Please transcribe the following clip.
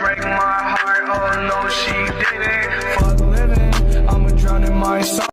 Break my heart, oh no, she didn't. Fuck living, I'ma drown in my sorrow.